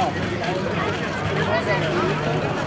Thank you.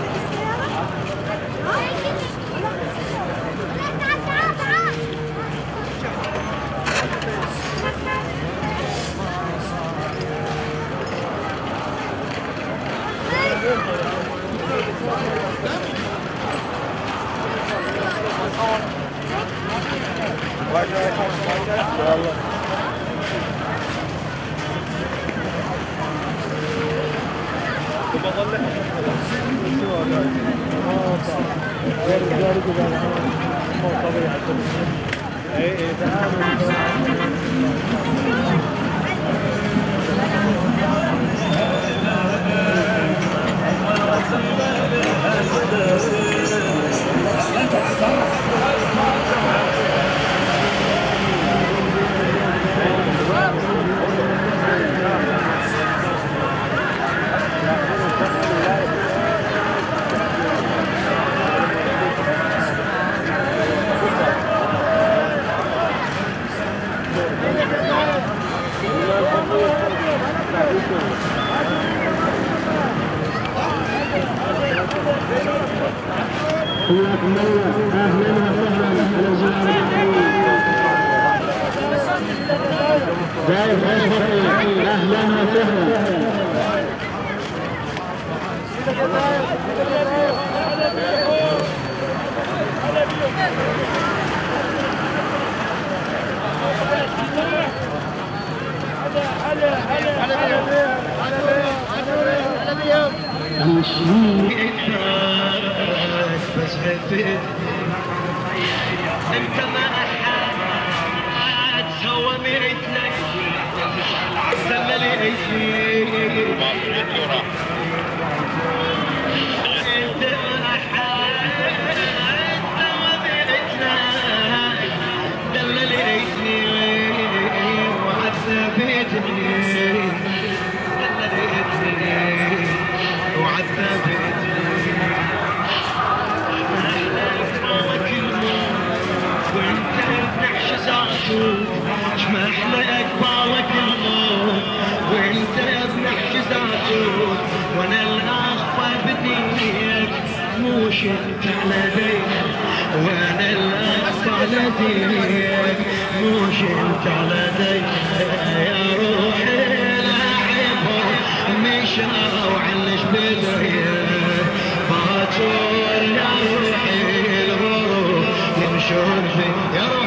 حياكم الله أهلا وسهلا على الجمهور زايد اشرفي أهلا وسهلا. بس حبيت انت ما احد سوى ميتنا سلل ايدي انت على ديك وأنا الاخفى على ديك موش انت على ديك يا عيبه باكر يا روحي يمشون في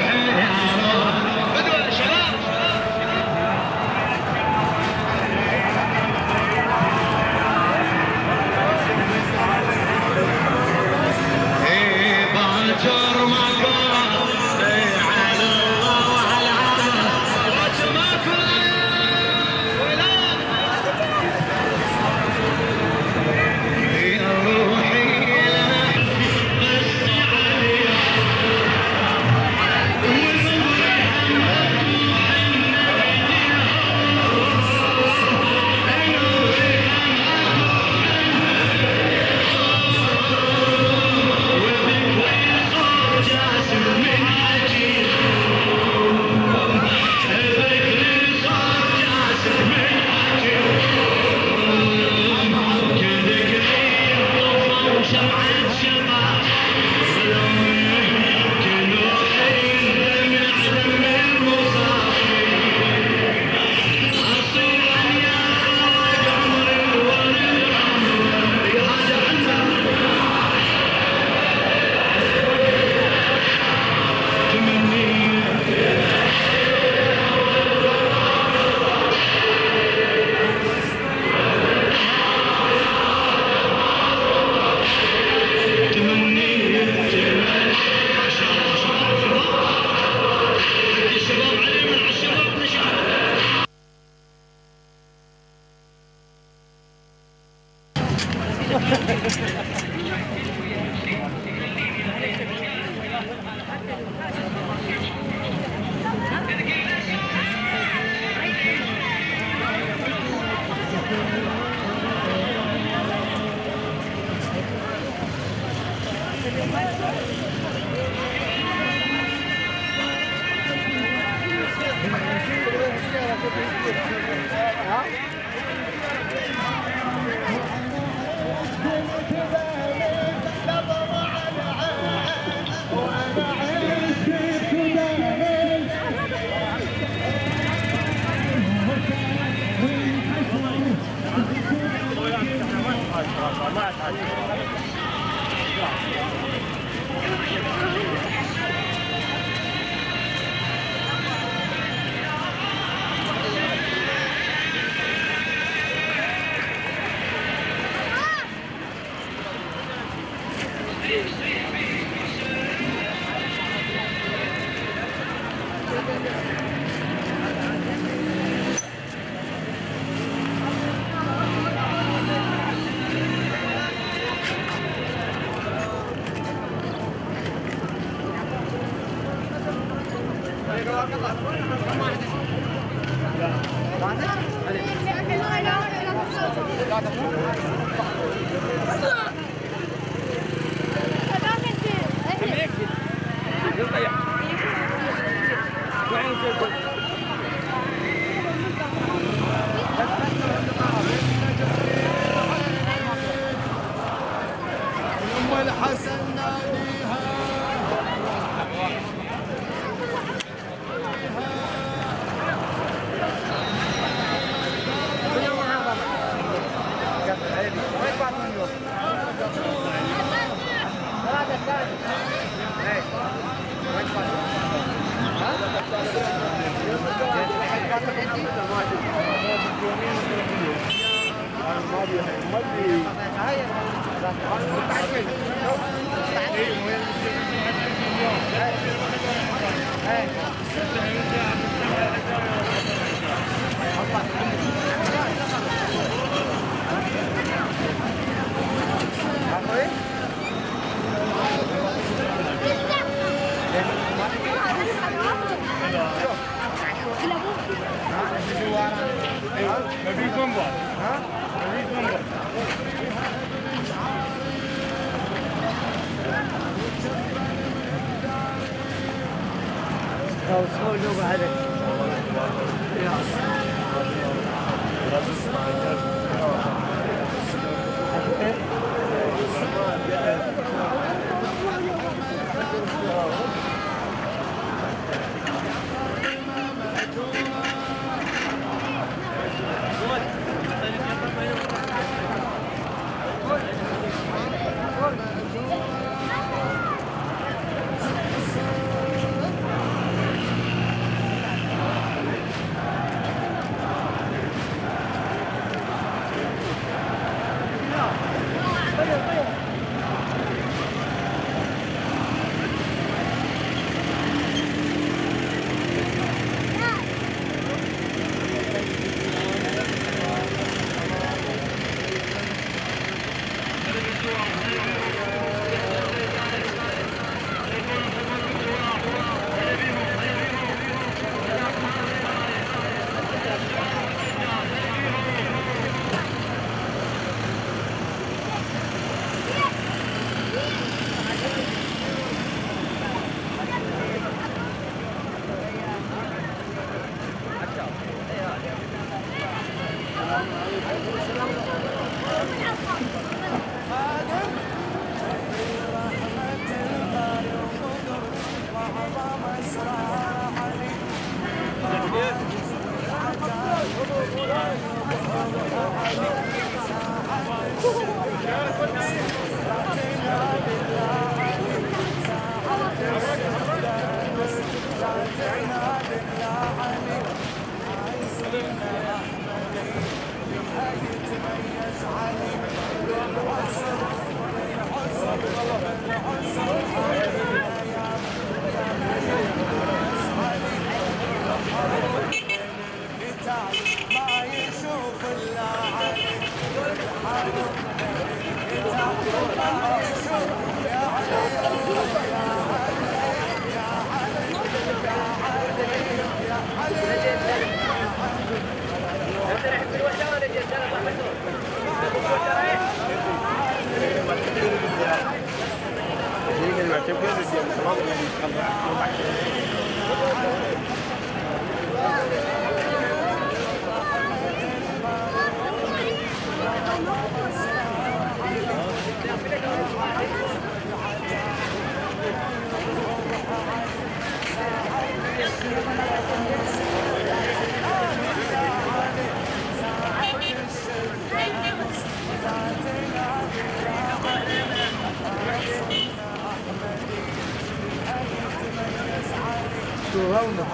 وهونا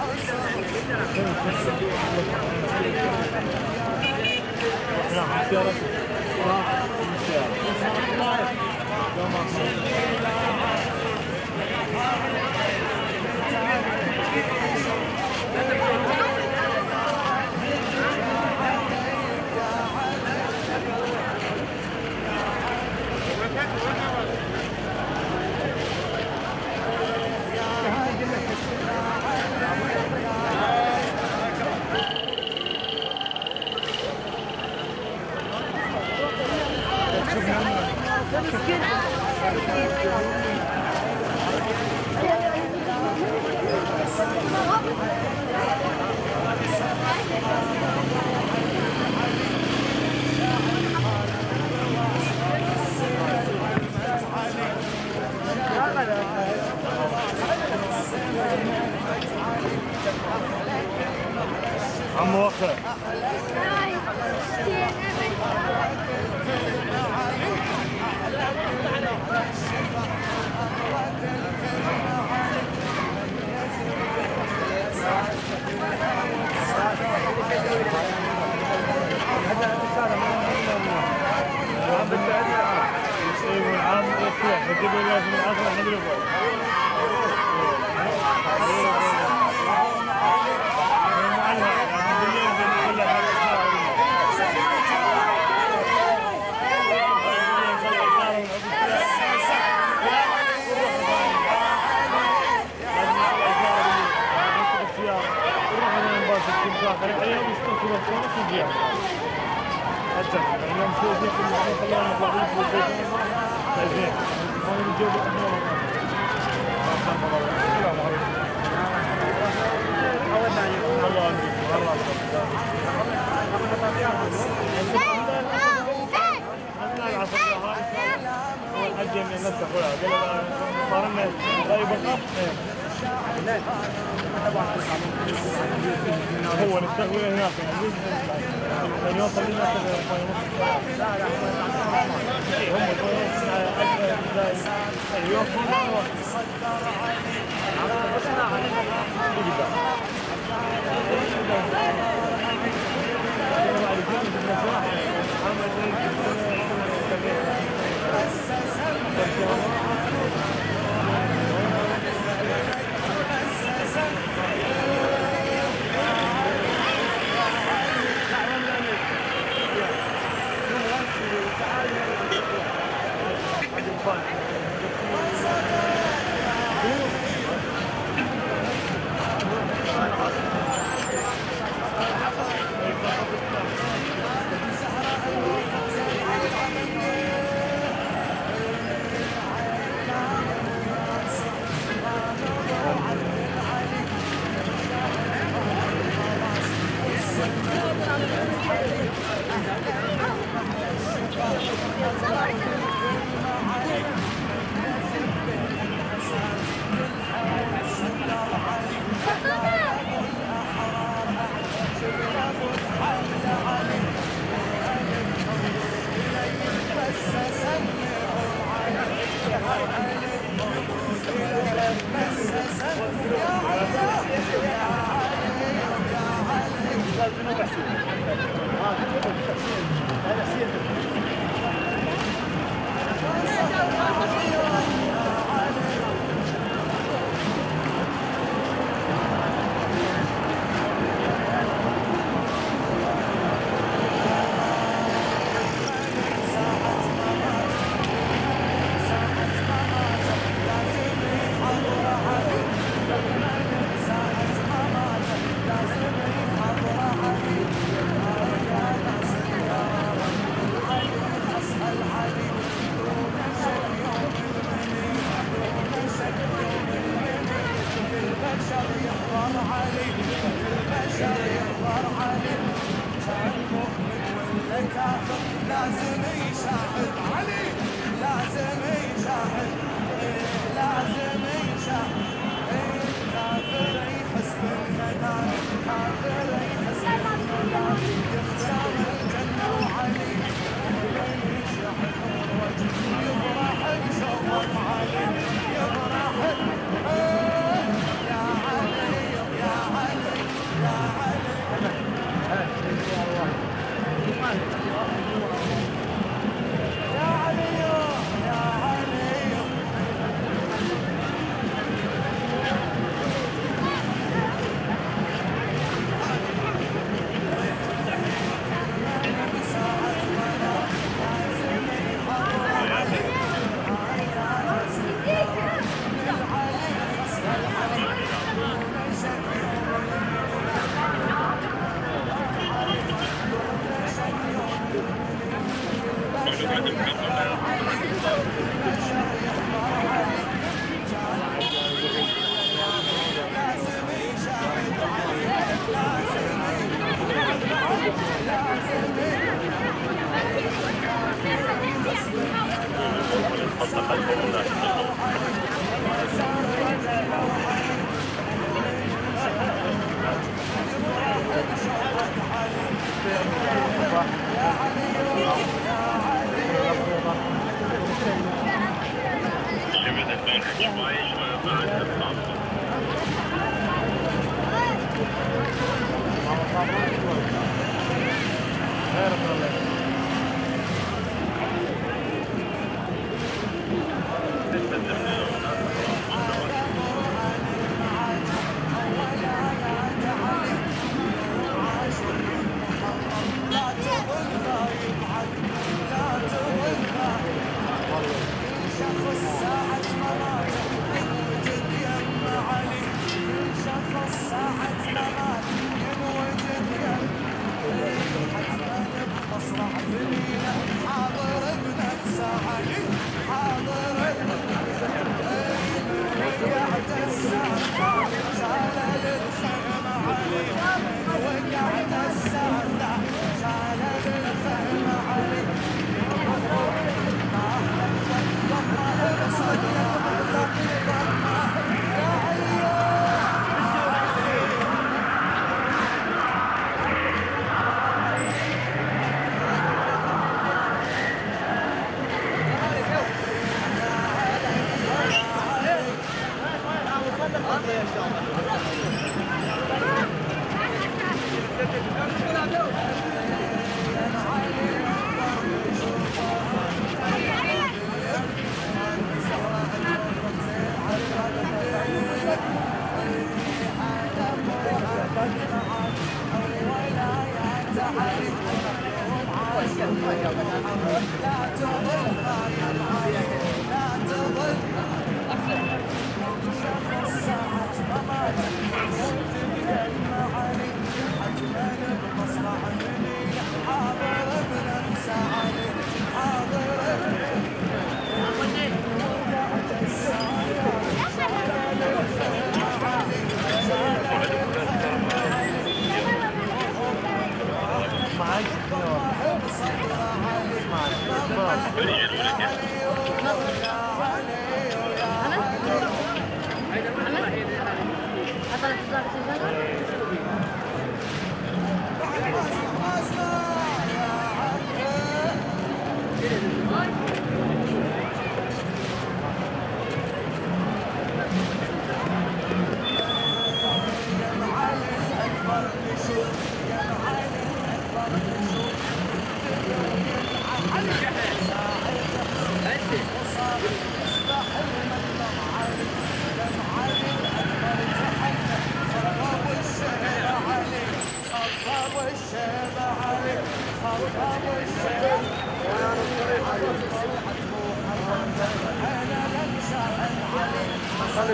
I'm walking.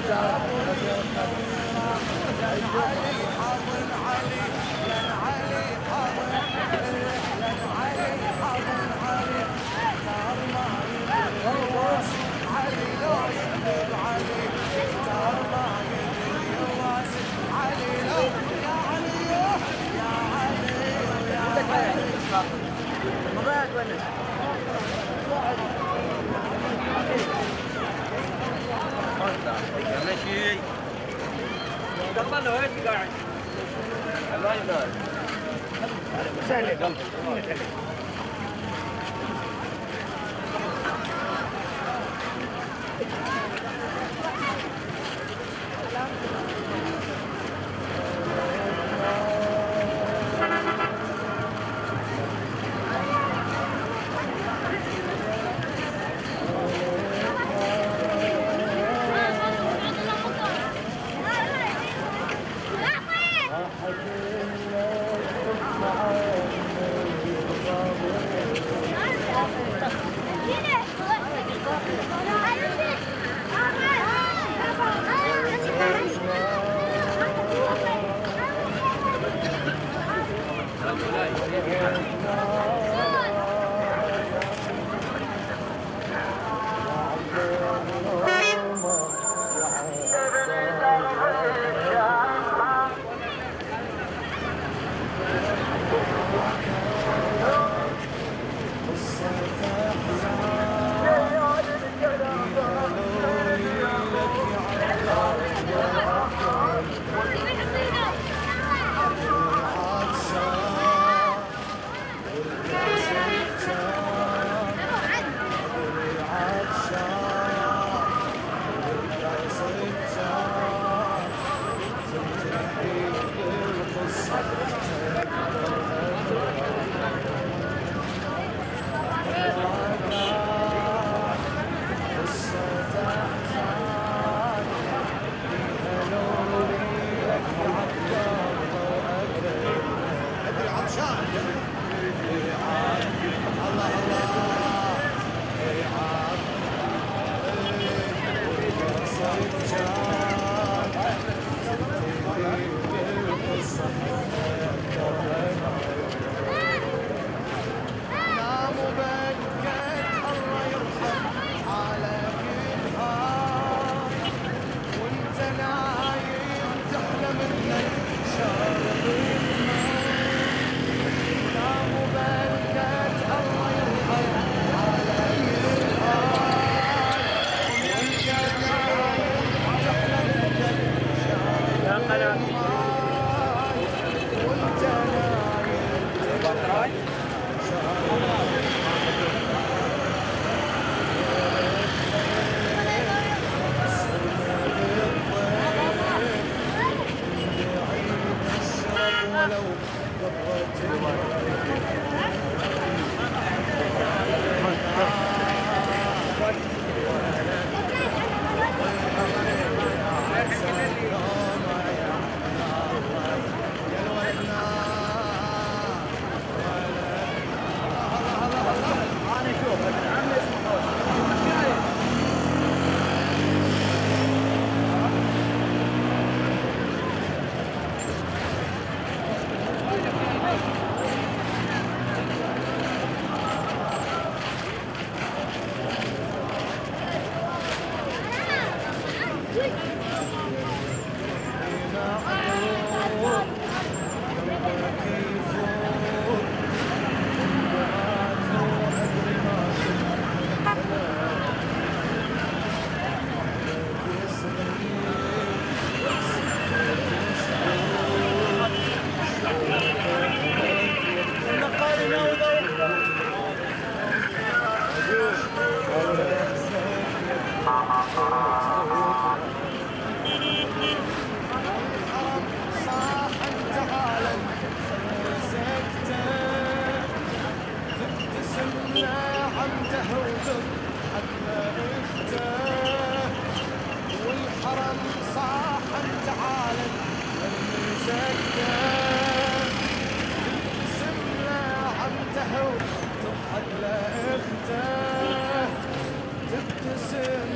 good job. الله تبتسم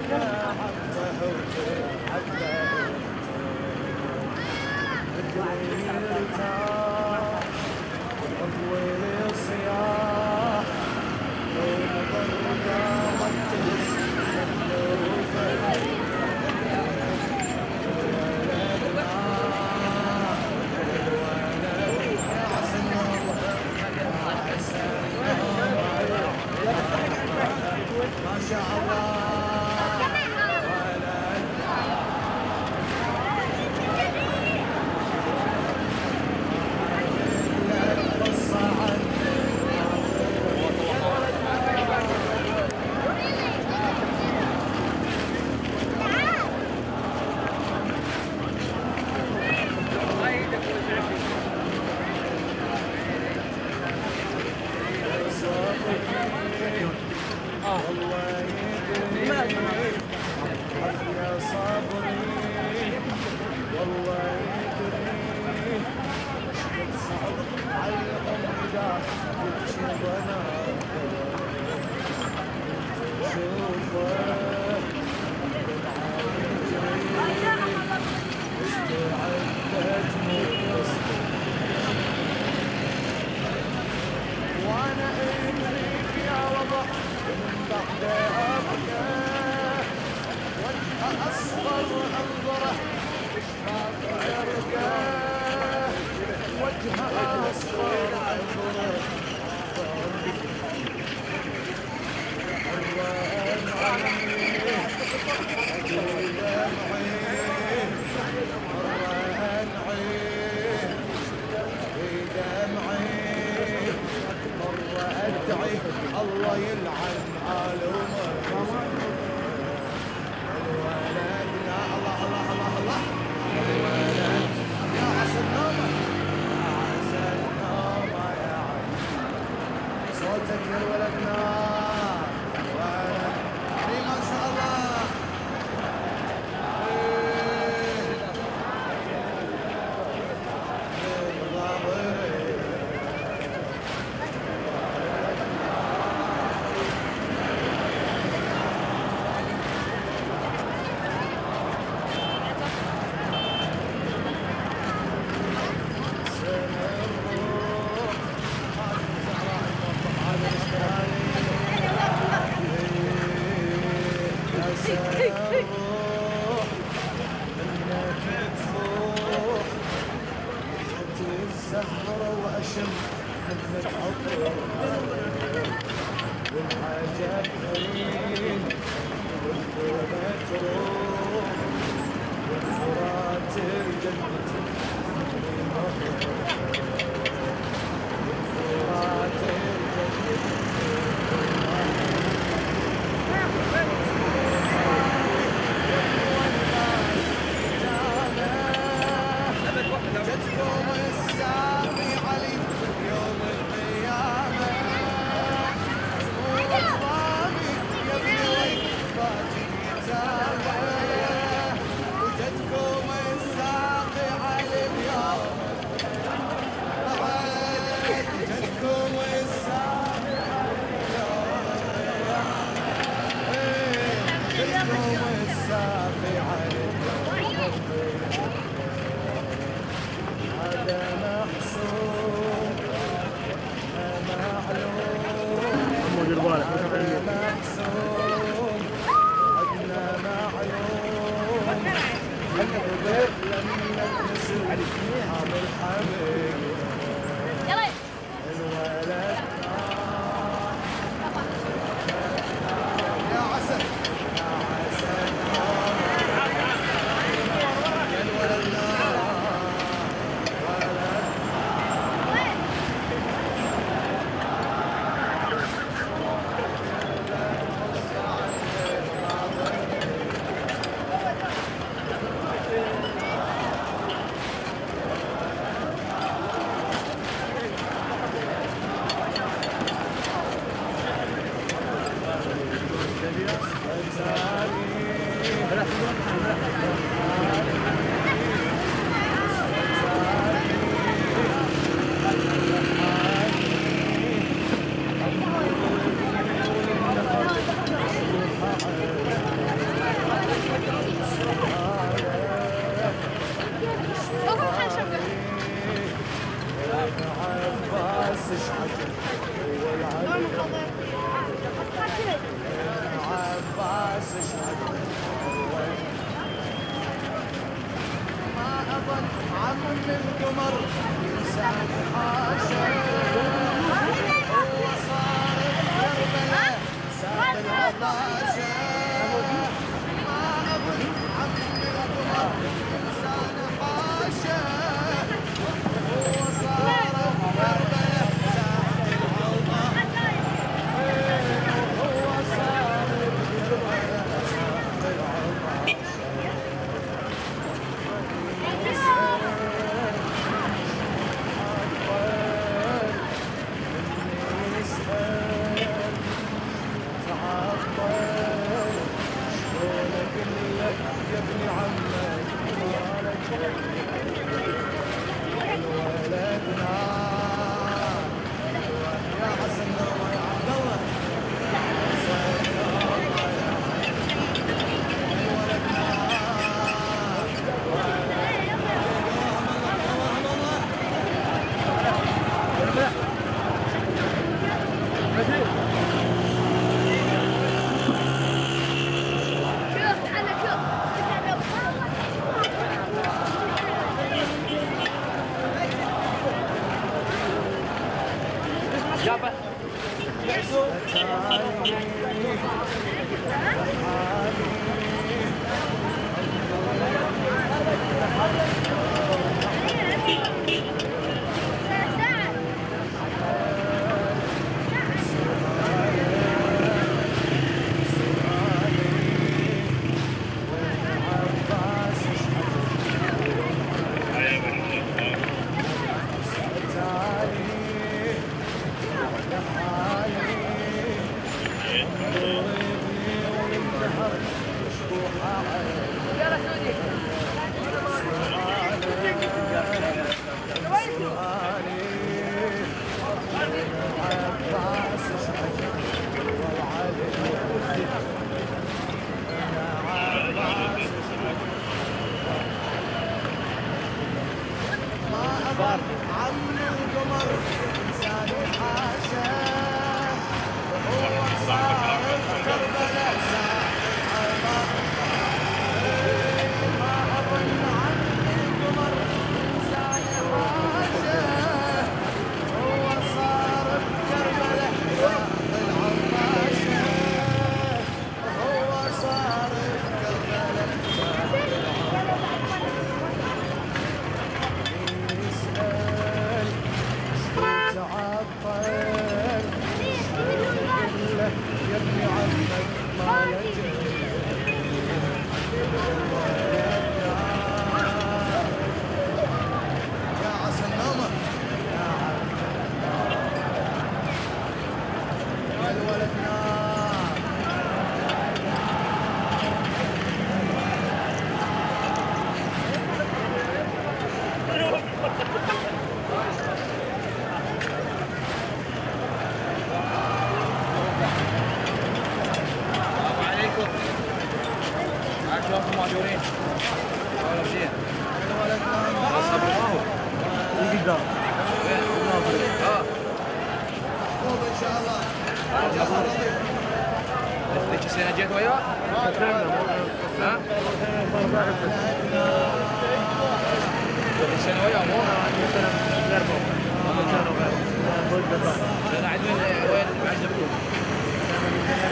أنا عاد من وين معذبكم؟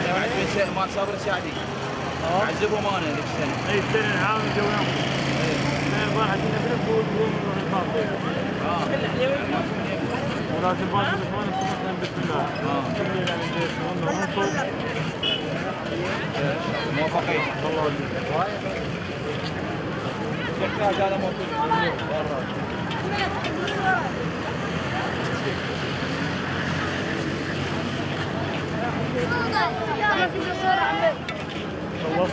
أنا عاد من مال صابر السعدي معذبهم أنا ذيك السنة اي السنة نعاون جوهم واحد من الفرق وهم يروحون الباطل آه ولكن بعض الاخوان أنتم باذن الله آه كمل على الجيش والله موفقين الله يجزيك تحتاج هذا موجود روح